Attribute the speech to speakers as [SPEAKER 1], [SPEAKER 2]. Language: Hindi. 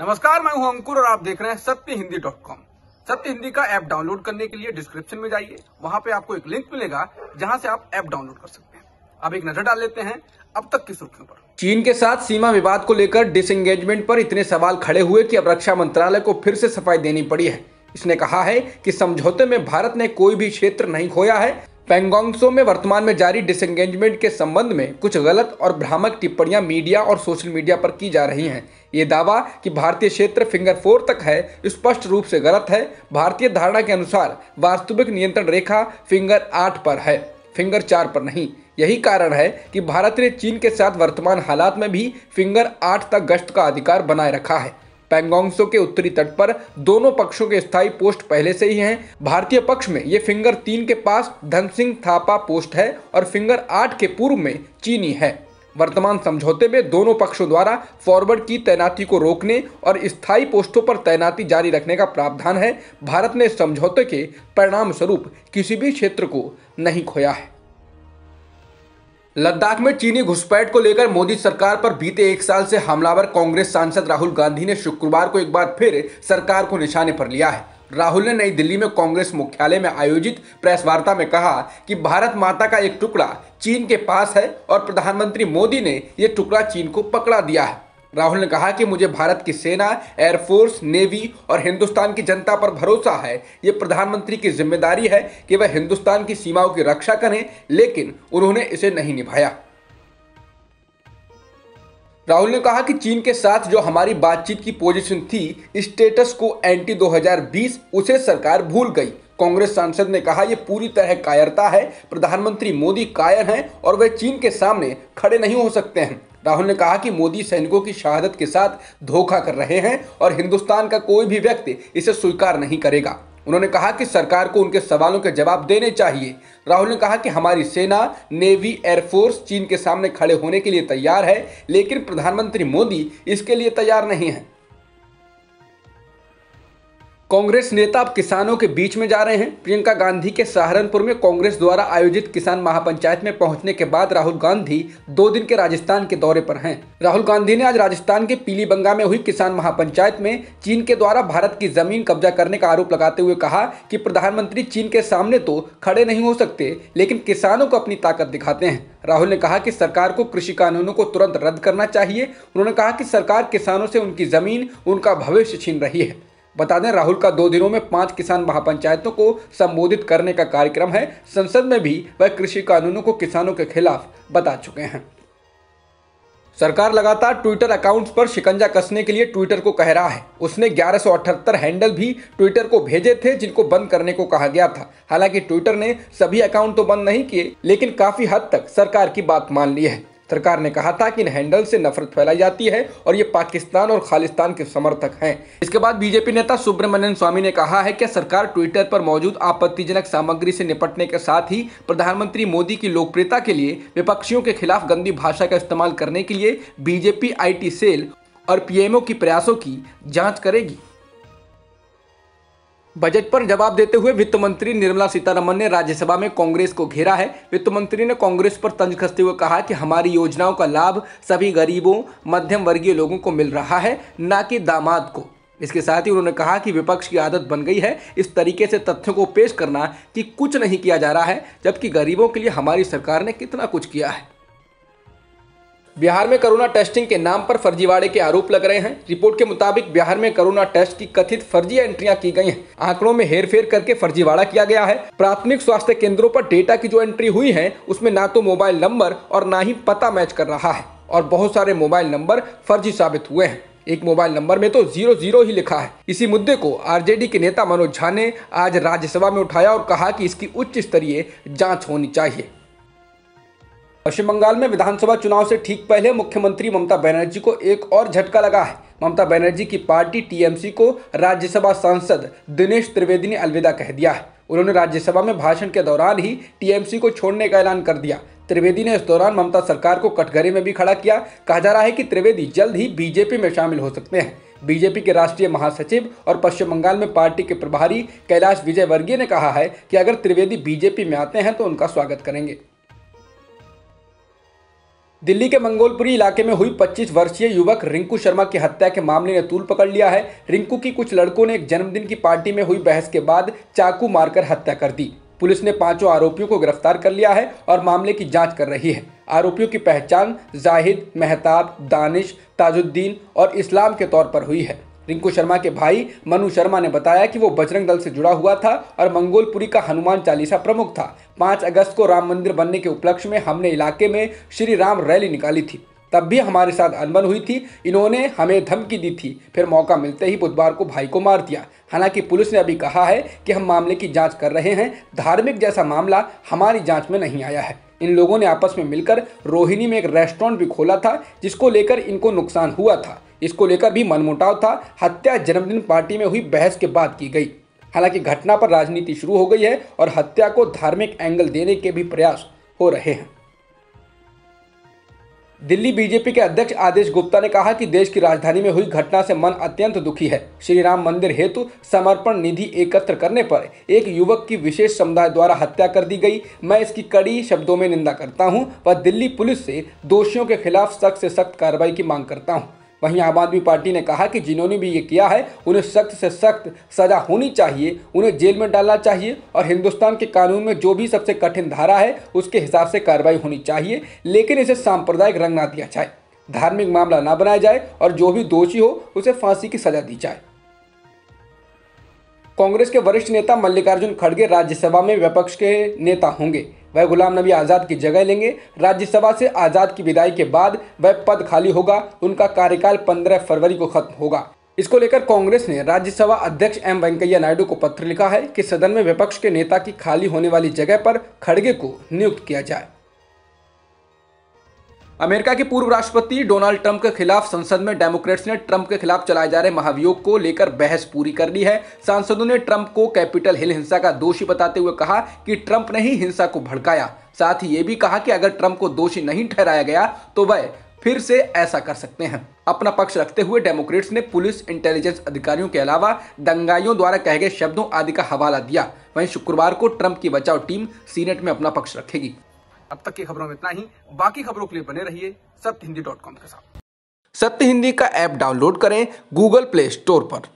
[SPEAKER 1] नमस्कार, मैं हूँ अंकुर और आप देख रहे हैं सत्य हिंदी डॉट कॉम। सत्य हिंदी का ऐप डाउनलोड करने के लिए डिस्क्रिप्शन में जाइए। वहाँ पे आपको एक लिंक मिलेगा जहाँ से आप ऐप डाउनलोड कर सकते हैं। अब एक नज़र डाल लेते हैं अब तक की सुर्खियों पर। चीन के साथ सीमा विवाद को लेकर डिसंगेजमेंट पर इतने सवाल खड़े हुए कि अब रक्षा मंत्रालय को फिर से सफ़ाई देनी पड़ी है। इसने कहा है कि समझौते में भारत ने कोई भी क्षेत्र नहीं खोया है। पेंगोंगसो में वर्तमान में जारी डिसंगेजमेंट के संबंध में कुछ गलत और भ्रामक टिप्पणियाँ मीडिया और सोशल मीडिया पर की जा रही हैं। ये दावा कि भारतीय क्षेत्र फिंगर फोर तक है, स्पष्ट रूप से गलत है। भारतीय धारणा के अनुसार वास्तविक नियंत्रण रेखा फिंगर आठ पर है, फिंगर चार पर नहीं। यही कारण है कि भारत ने चीन के साथ वर्तमान हालात में भी फिंगर आठ तक गश्त का अधिकार बनाए रखा है। पैंगोंगसो के उत्तरी तट पर दोनों पक्षों के स्थायी पोस्ट पहले से ही हैं। भारतीय पक्ष में ये फिंगर तीन के पास धन सिंह थापा पोस्ट है और फिंगर आठ के पूर्व में चीनी है। वर्तमान समझौते में दोनों पक्षों द्वारा फॉरवर्ड की तैनाती को रोकने और स्थायी पोस्टों पर तैनाती जारी रखने का प्रावधान है। भारत ने इस समझौते के परिणाम स्वरूप किसी भी क्षेत्र को नहीं खोया है। लद्दाख में चीनी घुसपैठ को लेकर मोदी सरकार पर बीते एक साल से हमलावर कांग्रेस सांसद राहुल गांधी ने शुक्रवार को एक बार फिर सरकार को निशाने पर लिया है। राहुल ने नई दिल्ली में कांग्रेस मुख्यालय में आयोजित प्रेस वार्ता में कहा कि भारत माता का एक टुकड़ा चीन के पास है और प्रधानमंत्री मोदी ने ये टुकड़ा चीन को पकड़ा दिया है। राहुल ने कहा कि मुझे भारत की सेना एयरफोर्स नेवी और हिंदुस्तान की जनता पर भरोसा है। ये प्रधानमंत्री की ज़िम्मेदारी है कि वह हिंदुस्तान की सीमाओं की रक्षा करें, लेकिन उन्होंने इसे नहीं निभाया। राहुल ने कहा कि चीन के साथ जो हमारी बातचीत की पोजीशन थी स्टेटस को एंटी 2020 उसे सरकार भूल गई। कांग्रेस सांसद ने कहा यह पूरी तरह कायरता है। प्रधानमंत्री मोदी कायर हैं और वे चीन के सामने खड़े नहीं हो सकते हैं। राहुल ने कहा कि मोदी सैनिकों की शहादत के साथ धोखा कर रहे हैं और हिंदुस्तान का कोई भी व्यक्ति इसे स्वीकार नहीं करेगा। उन्होंने कहा कि सरकार को उनके सवालों के जवाब देने चाहिए। राहुल ने कहा कि हमारी सेना, नेवी एयरफोर्स चीन के सामने खड़े होने के लिए तैयार है, लेकिन प्रधानमंत्री मोदी इसके लिए तैयार नहीं है। कांग्रेस नेता अब किसानों के बीच में जा रहे हैं। प्रियंका गांधी के सहारनपुर में कांग्रेस द्वारा आयोजित किसान महापंचायत में पहुँचने के बाद राहुल गांधी दो दिन के राजस्थान के दौरे पर हैं। राहुल गांधी ने आज राजस्थान के पीलीबंगा में हुई किसान महापंचायत में चीन के द्वारा भारत की ज़मीन कब्जा करने का आरोप लगाते हुए कहा कि प्रधानमंत्री चीन के सामने तो खड़े नहीं हो सकते, लेकिन किसानों को अपनी ताकत दिखाते हैं। राहुल ने कहा कि सरकार को कृषि कानूनों को तुरंत रद्द करना चाहिए। उन्होंने कहा कि सरकार किसानों से उनकी ज़मीन, उनका भविष्य छीन रही है। बता दें, राहुल का दो दिनों में पाँच किसान महापंचायतों को संबोधित करने का कार्यक्रम है। संसद में भी वह कृषि कानूनों को किसानों के खिलाफ बता चुके हैं। सरकार लगातार ट्विटर अकाउंट्स पर शिकंजा कसने के लिए ट्विटर को कह रहा है। उसने ग्यारह हैंडल भी ट्विटर को भेजे थे, जिनको बंद करने को कहा गया था। हालाँकि ट्विटर ने सभी अकाउंट तो बंद नहीं किए, लेकिन काफ़ी हद तक सरकार की बात मान ली है। सरकार ने कहा था कि इन हैंडल से नफरत फैलाई जाती है और ये पाकिस्तान और खालिस्तान के समर्थक हैं। इसके बाद बीजेपी नेता सुब्रमण्यन स्वामी ने कहा है कि सरकार ट्विटर पर मौजूद आपत्तिजनक सामग्री से निपटने के साथ ही प्रधानमंत्री मोदी की लोकप्रियता के लिए विपक्षियों के खिलाफ गंदी भाषा का इस्तेमाल करने के लिए बीजेपी आईटी सेल और पीएमओ की प्रयासों की जाँच करेगी। बजट पर जवाब देते हुए वित्त मंत्री निर्मला सीतारमन ने राज्यसभा में कांग्रेस को घेरा है। वित्त मंत्री ने कांग्रेस पर तंज कसते हुए कहा कि हमारी योजनाओं का लाभ सभी गरीबों, मध्यम वर्गीय लोगों को मिल रहा है, न कि दामाद को। इसके साथ ही उन्होंने कहा कि विपक्ष की आदत बन गई है इस तरीके से तथ्यों को पेश करना कि कुछ नहीं किया जा रहा है, जबकि गरीबों के लिए हमारी सरकार ने कितना कुछ किया है। बिहार में कोरोना टेस्टिंग के नाम पर फर्जीवाड़े के आरोप लग रहे हैं। रिपोर्ट के मुताबिक बिहार में कोरोना टेस्ट की कथित फर्जी एंट्रियाँ की गई हैं। आंकड़ों में हेरफेर करके फर्जीवाड़ा किया गया है। प्राथमिक स्वास्थ्य केंद्रों पर डेटा की जो एंट्री हुई है, उसमें ना तो मोबाइल नंबर और ना ही पता मैच कर रहा है और बहुत सारे मोबाइल नंबर फर्जी साबित हुए हैं। एक मोबाइल नंबर में तो ज़ीरो ज़ीरो ही लिखा है। इसी मुद्दे को आरजेडी के नेता मनोज झा ने आज राज्यसभा में उठाया और कहा कि इसकी उच्च स्तरीय जाँच होनी चाहिए। पश्चिम बंगाल में विधानसभा चुनाव से ठीक पहले मुख्यमंत्री ममता बनर्जी को एक और झटका लगा है। ममता बनर्जी की पार्टी टीएमसी को राज्यसभा सांसद दिनेश त्रिवेदी ने अलविदा कह दिया है। उन्होंने राज्यसभा में भाषण के दौरान ही टीएमसी को छोड़ने का ऐलान कर दिया। त्रिवेदी ने इस दौरान ममता सरकार को कटघरे में भी खड़ा किया। कहा जा रहा है कि त्रिवेदी जल्द ही बीजेपी में शामिल हो सकते हैं। बीजेपी के राष्ट्रीय महासचिव और पश्चिम बंगाल में पार्टी के प्रभारी कैलाश विजय वर्गीय ने कहा है कि अगर त्रिवेदी बीजेपी में आते हैं तो उनका स्वागत करेंगे। दिल्ली के मंगोलपुरी इलाके में हुई 25 वर्षीय युवक रिंकू शर्मा की हत्या के मामले ने तूल पकड़ लिया है। रिंकू की कुछ लड़कों ने एक जन्मदिन की पार्टी में हुई बहस के बाद चाकू मारकर हत्या कर दी। पुलिस ने पाँचों आरोपियों को गिरफ़्तार कर लिया है और मामले की जाँच कर रही है। आरोपियों की पहचान जाहिद, मेहताब, दानिश, ताजुद्दीन और इस्लाम के तौर पर हुई है। रिंकू शर्मा के भाई मनु शर्मा ने बताया कि वो बजरंग दल से जुड़ा हुआ था और मंगोलपुरी का हनुमान चालीसा प्रमुख था। पाँच अगस्त को राम मंदिर बनने के उपलक्ष्य में हमने इलाके में श्री राम रैली निकाली थी। तब भी हमारे साथ अनबन हुई थी। इन्होंने हमें धमकी दी थी। फिर मौका मिलते ही बुधवार को भाई को मार दिया। हालाँकि पुलिस ने अभी कहा है कि हम मामले की जाँच कर रहे हैं। धार्मिक जैसा मामला हमारी जाँच में नहीं आया है। इन लोगों ने आपस में मिलकर रोहिणी में एक रेस्टोरेंट भी खोला था, जिसको लेकर इनको नुकसान हुआ था। इसको लेकर भी मनमुटाव था। हत्या जन्मदिन पार्टी में हुई बहस के बाद की गई। हालाँकि घटना पर राजनीति शुरू हो गई है और हत्या को धार्मिक एंगल देने के भी प्रयास हो रहे हैं। दिल्ली बीजेपी के अध्यक्ष आदेश गुप्ता ने कहा कि देश की राजधानी में हुई घटना से मन अत्यंत दुखी है। श्री राम मंदिर हेतु समर्पण निधि एकत्र करने पर एक युवक की विशेष समुदाय द्वारा हत्या कर दी गई। मैं इसकी कड़ी शब्दों में निंदा करता हूँ व दिल्ली पुलिस से दोषियों के खिलाफ सख्त से सख्त कार्रवाई की मांग करता हूँ। वहीं आम आदमी पार्टी ने कहा कि जिन्होंने भी ये किया है, उन्हें सख्त से सख्त सजा होनी चाहिए, उन्हें जेल में डालना चाहिए और हिंदुस्तान के कानून में जो भी सबसे कठिन धारा है, उसके हिसाब से कार्रवाई होनी चाहिए, लेकिन इसे सांप्रदायिक रंग ना दिया जाए, धार्मिक मामला ना बनाया जाए और जो भी दोषी हो, उसे फांसी की सजा दी जाए। कांग्रेस के वरिष्ठ नेता मल्लिकार्जुन खड़गे राज्यसभा में विपक्ष के नेता होंगे। वह गुलाम नबी आज़ाद की जगह लेंगे। राज्यसभा से आज़ाद की विदाई के बाद वह पद खाली होगा। उनका कार्यकाल 15 फरवरी को खत्म होगा। इसको लेकर कांग्रेस ने राज्यसभा अध्यक्ष एम वेंकैया नायडू को पत्र लिखा है कि सदन में विपक्ष के नेता की खाली होने वाली जगह पर खड़गे को नियुक्त किया जाए। अमेरिका के पूर्व राष्ट्रपति डोनाल्ड ट्रंप के खिलाफ संसद में डेमोक्रेट्स ने ट्रंप के खिलाफ चलाए जा रहे महाभियोग को लेकर बहस पूरी कर ली है। सांसदों ने ट्रंप को कैपिटल हिल हिंसा का दोषी बताते हुए कहा कि ट्रंप ने ही हिंसा को भड़काया। साथ ही ये भी कहा कि अगर ट्रंप को दोषी नहीं ठहराया गया तो वह फिर से ऐसा कर सकते हैं। अपना पक्ष रखते हुए डेमोक्रेट्स ने पुलिस इंटेलिजेंस अधिकारियों के अलावा दंगाइयों द्वारा कहे गए शब्दों आदि का हवाला दिया। वहीं शुक्रवार को ट्रंप की बचाव टीम सीनेट में अपना पक्ष रखेगी। अब तक की खबरों में इतना ही। बाकी खबरों के लिए बने रहिए सत्य हिंदी डॉट कॉम के साथ। सत्य हिंदी का ऐप डाउनलोड करें गूगल प्ले स्टोर पर।